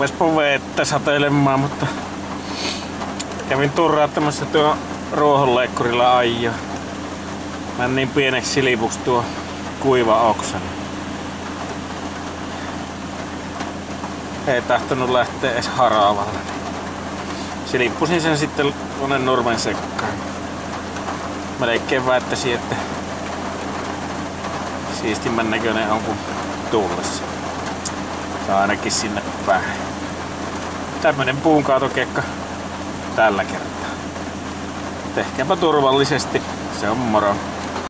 rupespa vettä sateilemaan, mutta kävin turraattamassa tuo ruohonleikkurilla ajo. Mä niin pieneksi silipuksi tuo kuiva oksa. Ei tahtonut lähteä edes haravalle. Silippusin sen sitten tuonne nurmen sekkaan. Melkein väittäisin, että siistimmän näköinen on kuin tuulessa. Tai ainakin sinne päin. Tämmönen puunkaatokekka tällä kertaa. Tehkääpä turvallisesti. Se on moro.